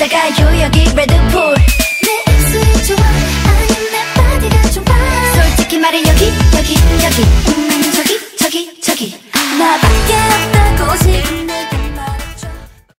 바다가요 여기 레드풀 내 입술이 좋아 아님 내 바디가 좋아. 솔직히 말해 여기 여기 여기. 음, 저기 저기 저기. 나밖에 없다고 음, 지금